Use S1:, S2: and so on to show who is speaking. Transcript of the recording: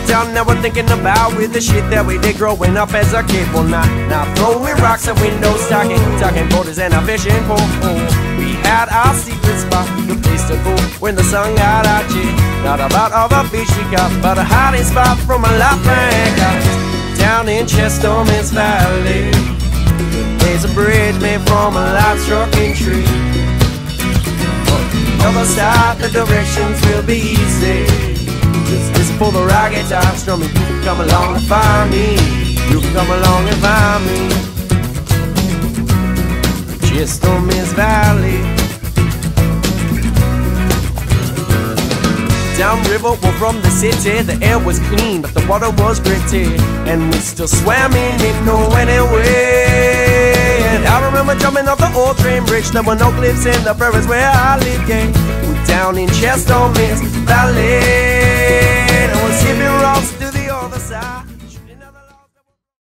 S1: one that we're thinking about with the shit that we did growing up as a kid. Well, not, not throwing rocks at windows, talking, talking borders and a fishing pole. We had our secret spot, the place to go when the sun got out. Not about all the beach we got, but a hiding spot from a lot back down in Chester, Valley. There's a bridge made from a live strucking tree. Other side, the directions will be easy. Just for the rock guitar strumming. You can come along and find me. You can come along and find me. Chesterman's Valley. Downriver, well from the city, the air was clean, but the water was gritty, and we still swam in it no anyway. And I remember jumping off the old train bridge. There were no cliffs in the prairies where I lived. Yeah, down in Chesterman's Valley.